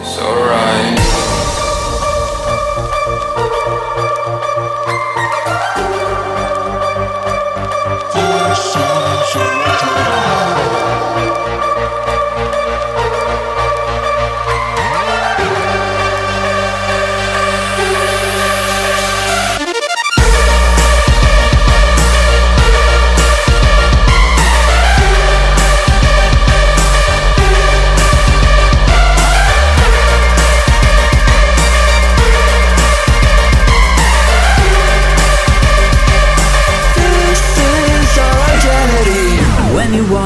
it's alright.